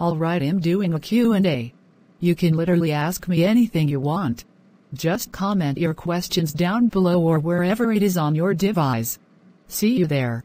Alright, I'm doing a Q&A. You can literally ask me anything you want. Just comment your questions down below or wherever it is on your device. See you there.